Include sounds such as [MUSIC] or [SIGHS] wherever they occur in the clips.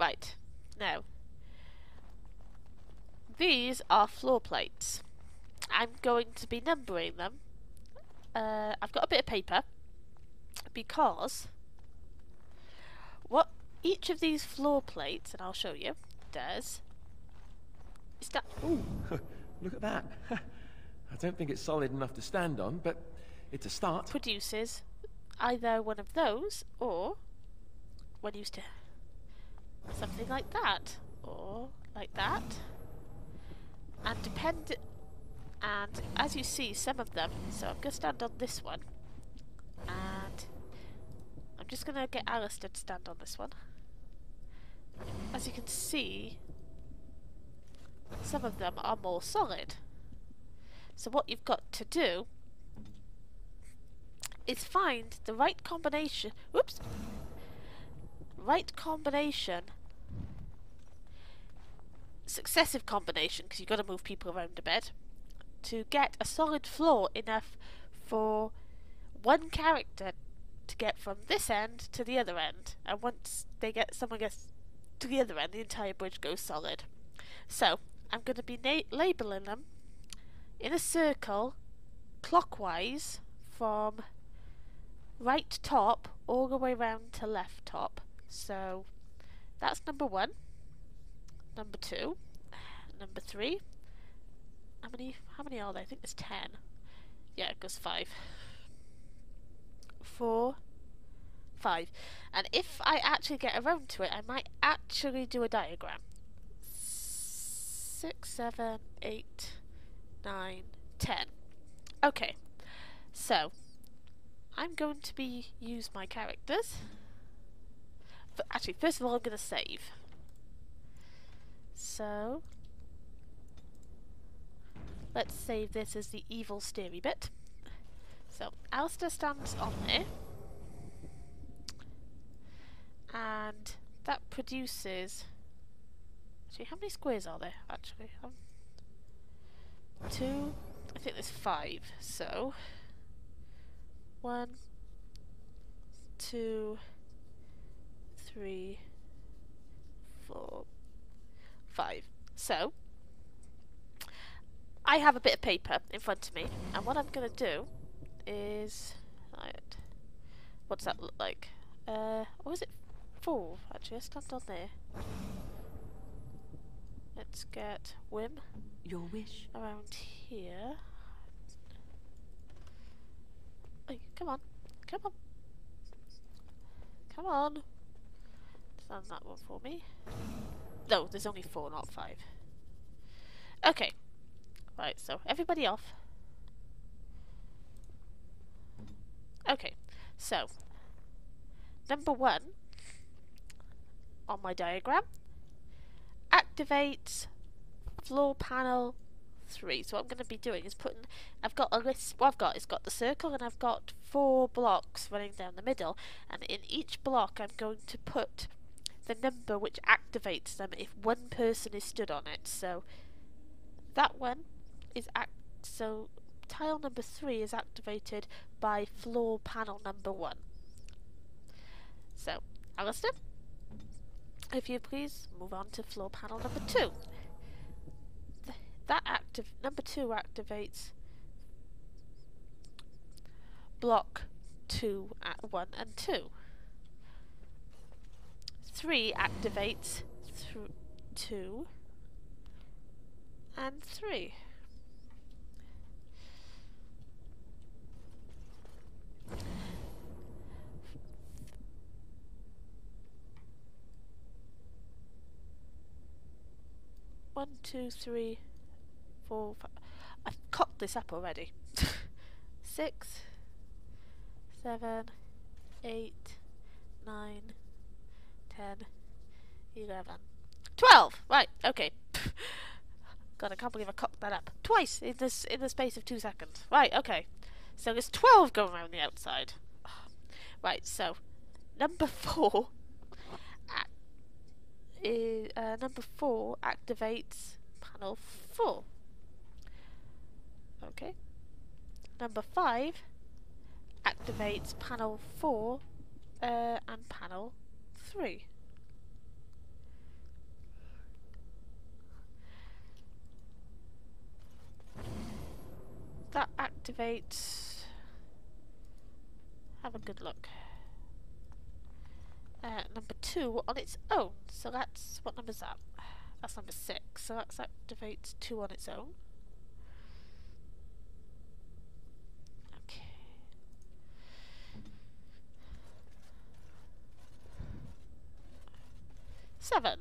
Right, now, these are floor plates. I'm going to be numbering them. Uh, I've got a bit of paper because what each of these floor plates, and I'll show you, does is that. Ooh, [LAUGHS] look at that. [LAUGHS] I don't think it's solid enough to stand on, but it's a start. produces either one of those or when used to something like that or like that and depend and as you see some of them so I'm going to stand on this one and I'm just going to get Alistair to stand on this one as you can see some of them are more solid so what you've got to do is find the right combination. Whoops. Right combination. Successive combination, because you've got to move people around a bit. To get a solid floor enough for one character to get from this end to the other end. And once they get someone gets to the other end, the entire bridge goes solid. So, I'm going to be labeling them in a circle clockwise from right top all the way round to left top. So that's number one. Number two. Number three. How many how many are there? I think there's ten. Yeah, it goes five. Four. Five. And if I actually get around to it, I might actually do a diagram. Six, seven, eight, nine, ten. Okay. So I'm going to be use my characters. Actually, first of all, I'm going to save. So, let's save this as the evil steery bit. So, Alistair stands on there. And that produces... Actually, how many squares are there, actually? Um, two... I think there's five, so... One, two, three, four, five. So, I have a bit of paper in front of me, and what I'm going to do is... Right, what's that look like? Uh, or is it four? Actually, I stand on there. Let's get Wynne. Your wish? Around here. Hey, come on. Come on. Come on. That one for me. No, there's only four, not five. Okay. Right, so everybody off. Okay, so number one on my diagram activates floor panel three. So what I'm going to be doing is putting, I've got a list, what I've got is got the circle and I've got four blocks running down the middle and in each block I'm going to put the number which activates them if one person is stood on it. So that one is act so tile number three is activated by floor panel number one. So, Alistair, if you please move on to floor panel number two that active number two activates block two at one and two. Three activates th two and three. One, two, three, four, five. I've cocked this up already. [LAUGHS] Six, seven, eight, nine, ten, eleven, twelve. Right. Okay. [LAUGHS] God, I can't believe I cocked that up twice in this in the space of two seconds. Right. Okay. So there's twelve going around the outside. [SIGHS] Right. So number four. [LAUGHS] Is, uh, number four activates panel four. Okay. Number 5 activates panel 4 uh, and panel three. That activates... Have a good look. Uh, number two on its own. So that's... What number's that? That's number six. So that activates two on its own. Seven.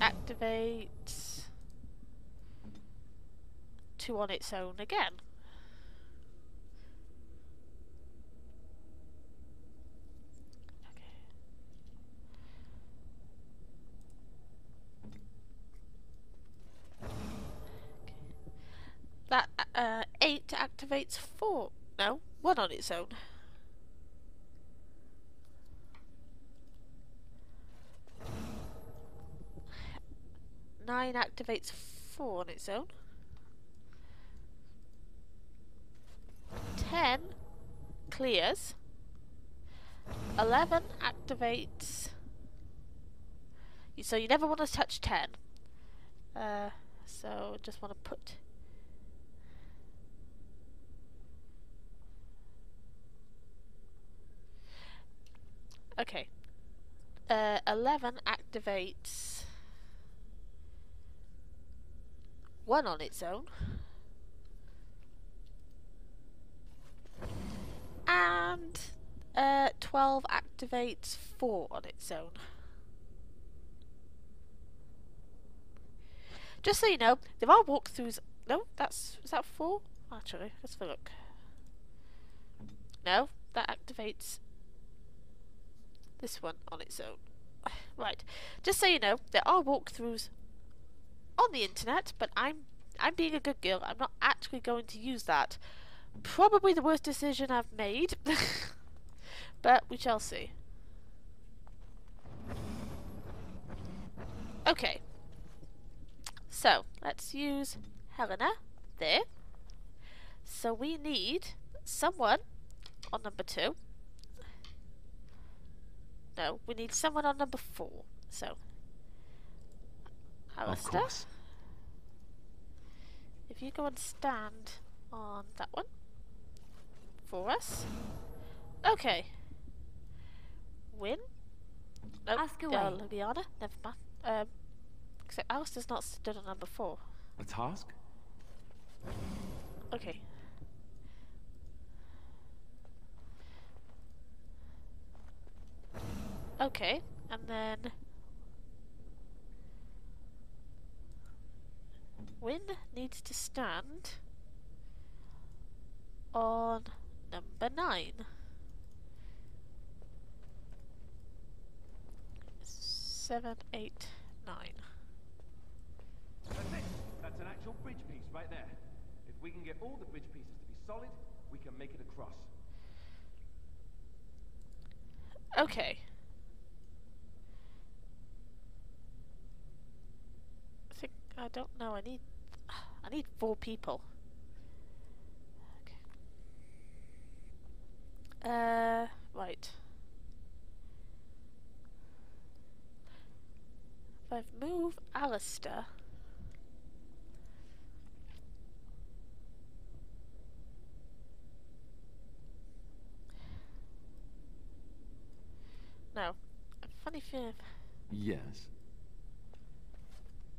Activates two on its own again. Okay. That uh, eight activates four. No, one on its own. Nine activates four on its own. 10 clears. 11 activates. So you never want to touch 10. Uh, so just want to put. Okay. Uh, 11 activates one on its own. And uh, 12 activates 4 on its own. Just so you know, there are walkthroughs. No, that's. Is that 4? Actually, let's have a look. No, that activates this one on its own. [SIGHS] Right, just so you know, there are walkthroughs on the internet, but I'm I'm being a good girl. I'm not actually going to use that. Probably the worst decision I've made, [LAUGHS] but we shall see. Okay, so let's use Leliana there. So we need someone on number two. No, we need someone on number four. So, Of course. If you go and stand on that one for us. Okay. Wynne. Nope. Ask uh, away. Leliana, never mind. Um, except Alistair's not stood on number four. A task? Okay. Okay, and then Wynne needs to stand on number nine. Seven, eight, nine. That's it. That's an actual bridge piece right there. If we can get all the bridge pieces to be solid, we can make it across. Okay. I think I don't know. I need I need four people. Okay. Uh, right. If I move Alistair. No. Funny feeling. Yes.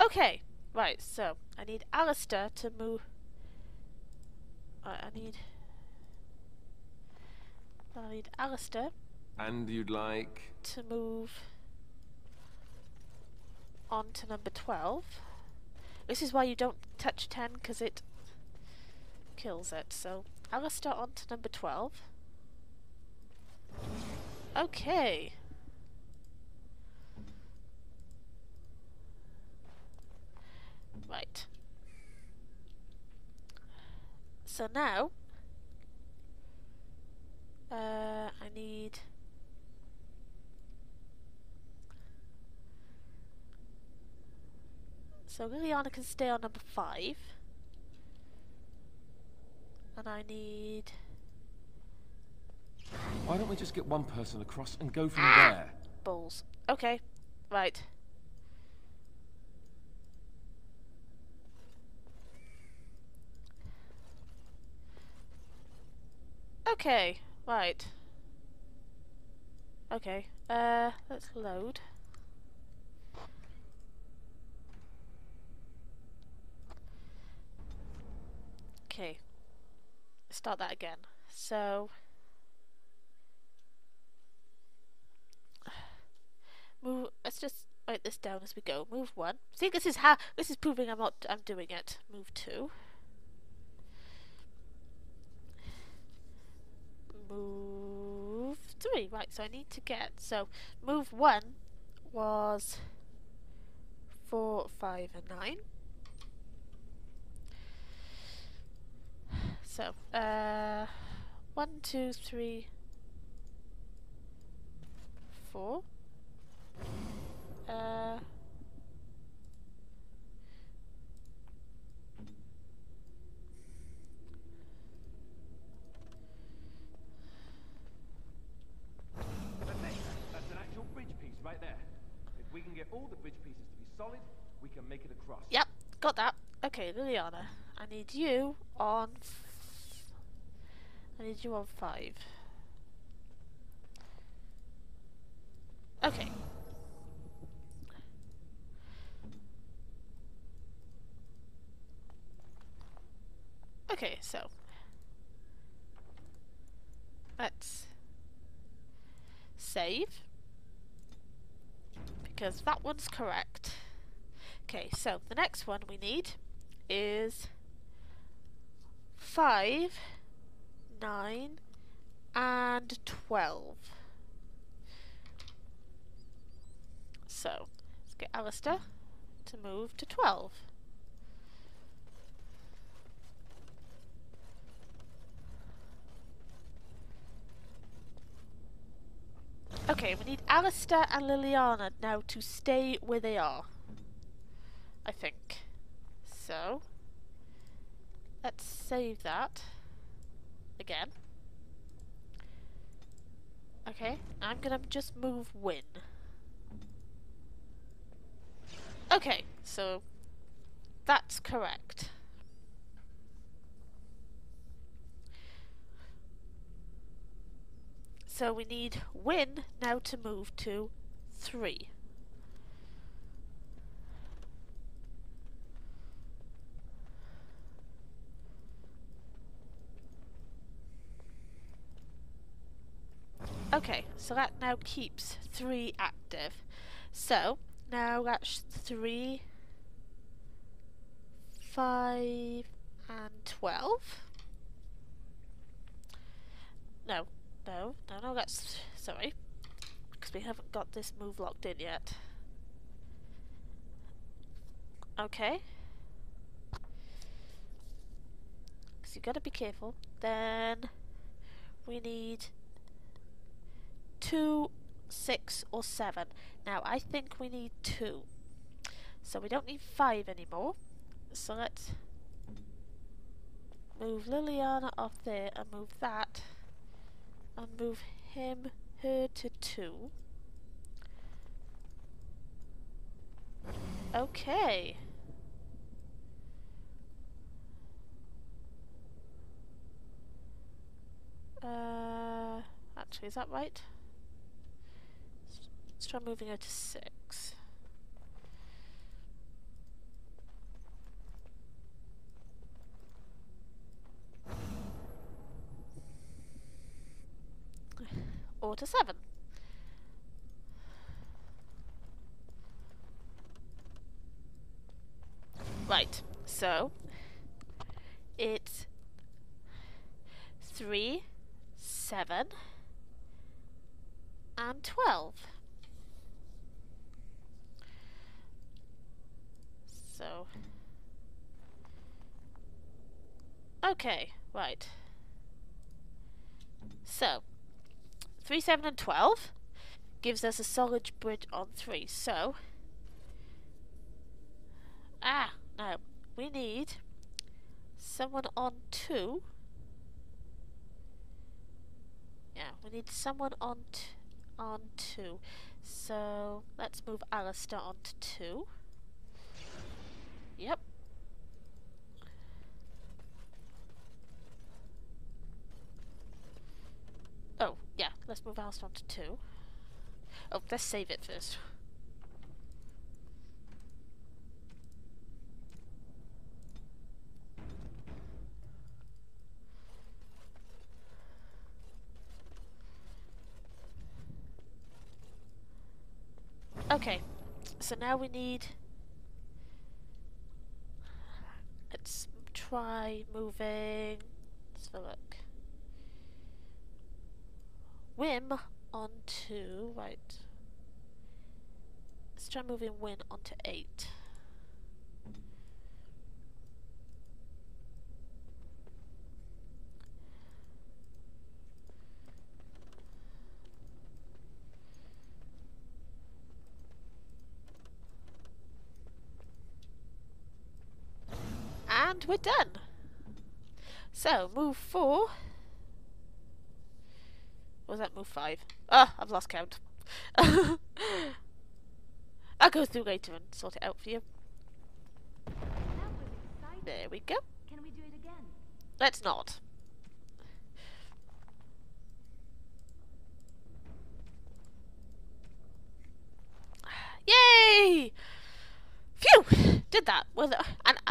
Okay, right, so I need Alistair to move. Uh, I need. I need Alistair And you'd like... to move on to number 12. This is why you don't touch 10 because it kills it. So, Alistair on to number 12. Okay. Right. So now, uh, I need. So Leliana can stay on number five, and I need. Why don't we just get one person across and go from Ah! there? Balls. Okay, right. Okay, right. Okay, uh, let's load. Okay, start that again. So, move. Let's just write this down as we go. Move one. See, this is how. This is proving I'm not. I'm doing it. Move two. Move three. Right. So I need to get. So move one was four, five, and nine. So, uh, one, two, three, four. Uh, That's it. That's an actual bridge piece right there. If we can get all the bridge pieces to be solid, we can make it across. yep, got that. Okay, Leliana, I need you on. I need you on five. Okay. Okay, so let's save because that one's correct. Okay, so the next one we need is five, nine, and twelve. So let's get Alistair to move to twelve. Okay, we need Alistair and Leliana now to stay where they are. I think. So, let's save that again. Okay, I'm gonna just move Wynne. Okay, so that's correct. So we need Wynne now to move to 3. Okay, so that now keeps 3 active. So, now that's 3, 5, and 12. No, no, no, no, that's... Sorry. Because we haven't got this move locked in yet. Okay. So you've got to be careful. Then we need two, six, or seven. Now, I think we need two. So we don't need five anymore. So let's move Leliana off there and move that and move him, her to two. Okay. Uh, actually, is that right? Let's- try moving her to six. [SIGHS] Or to seven. Right, so it's three, seven, and twelve. So, okay, right. So, 3, 7 and 12 gives us a solid bridge on 3. So, ah, no, we need someone on 2. Yeah, we need someone on on 2. So, let's move Alistair on to 2. Yep. Oh, yeah. Let's move Alistair on to two. Oh, let's save it first. Okay, so now we need. Let's try moving. Let's have a look. Wynne onto right. Let's try moving Wynne onto eight. And we're done. So, move four. Was that move five? Ah, I've lost count. [LAUGHS] I'll go through later and sort it out for you. That was exciting. There we go. Can we do it again? Let's not. [SIGHS] Yay! Phew! Did that. And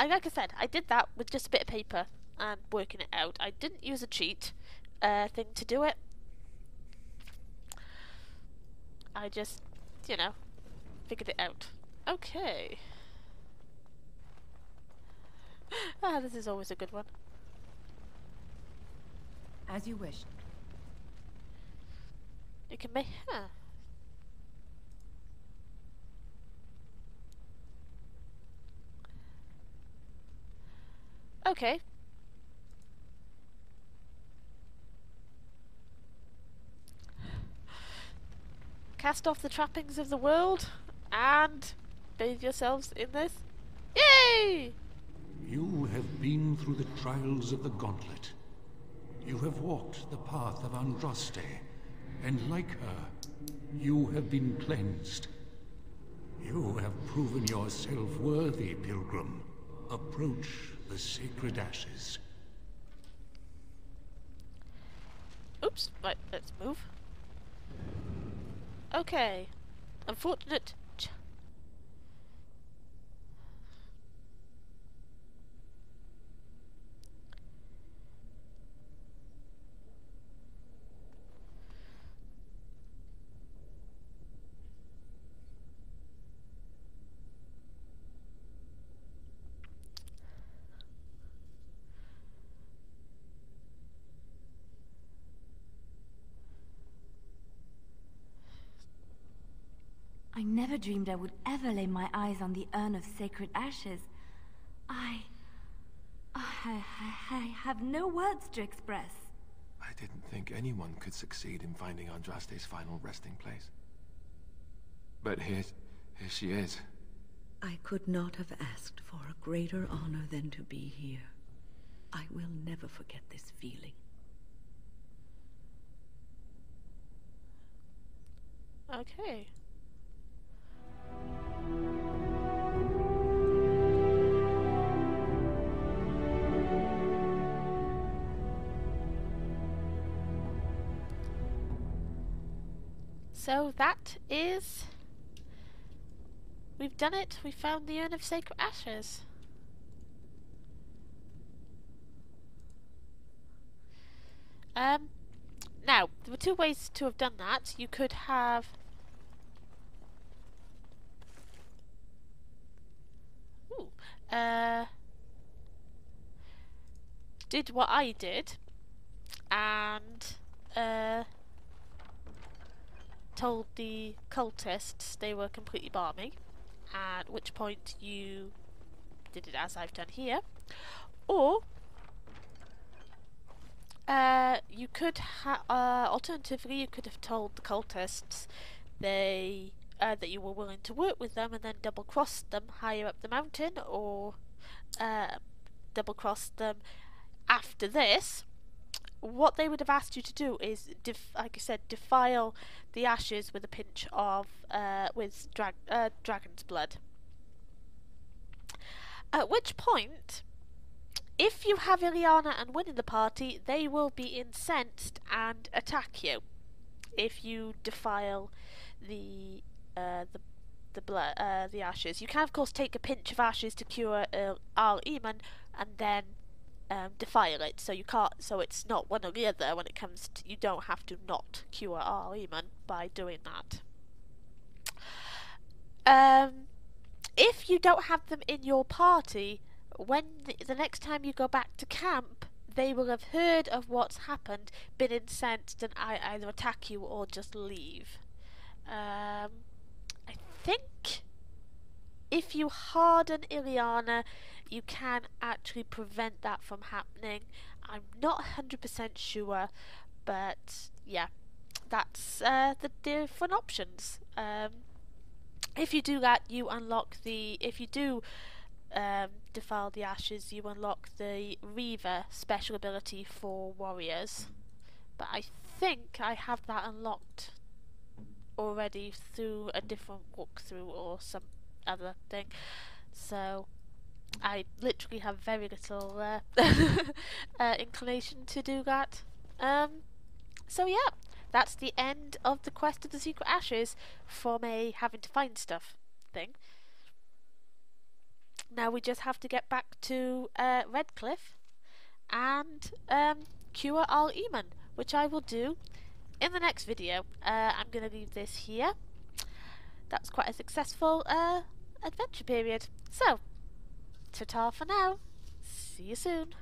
I, like I said, I did that with just a bit of paper and working it out. I didn't use a cheat uh, thing to do it. I just, you know, figured it out. Okay. [LAUGHS] Ah, this is always a good one. As you wish. You can make. Huh. Okay. Cast off the trappings of the world and bathe yourselves in this. Yay! You have been through the trials of the Gauntlet. You have walked the path of Andraste, and like her, you have been cleansed. You have proven yourself worthy, Pilgrim. Approach the sacred ashes. Oops, right, let's move. Okay. Unfortunate. I never dreamed I would ever lay my eyes on the urn of sacred ashes. I. I, I, I have no words to express. I didn't think anyone could succeed in finding Andraste's final resting place. But here, here she is. I could not have asked for a greater honor than to be here. I will never forget this feeling. Okay. So that is. We've done it. We found the urn of sacred ashes. Um, now there were two ways to have done that. You could have. Ooh, uh, did what I did, and uh, told the cultists they were completely balmy, at which point you did it as I've done here, or uh, you could uh, alternatively you could have told the cultists they uh, that you were willing to work with them and then double cross them higher up the mountain or uh, double cross them after this what they would have asked you to do is like I said defile the ashes with a pinch of uh, with drag- uh, dragon's blood at which point if you have Leliana and Wynne in the party, they will be incensed and attack you. if you defile the uh, the the blood, uh, the ashes. You can of course take a pinch of ashes to cure uh, Arl Eamon, and then um, defile it. So you can't. So it's not one or the other when it comes to. You don't have to not cure Arl Eamon by doing that. Um, if you don't have them in your party, when the, the next time you go back to camp, they will have heard of what's happened, been incensed, and I either attack you or just leave. Um, I think if you harden Leliana, you can actually prevent that from happening. I'm not 100% sure, but yeah, that's uh, the different options. Um, if you do that, you unlock the. If you do um, defile the ashes, you unlock the Reaver special ability for warriors. But I think I have that unlocked already through a different walkthrough or some other thing. So I literally have very little uh, [LAUGHS] uh, inclination to do that. Um, so yeah, that's the end of the quest of the secret ashes from a having to find stuff thing. Now we just have to get back to uh, Redcliffe and um, cure Arl Eamon, which I will do in the next video. Uh, I'm going to leave this here. That's quite a successful uh, adventure period. So, ta-ta for now. See you soon.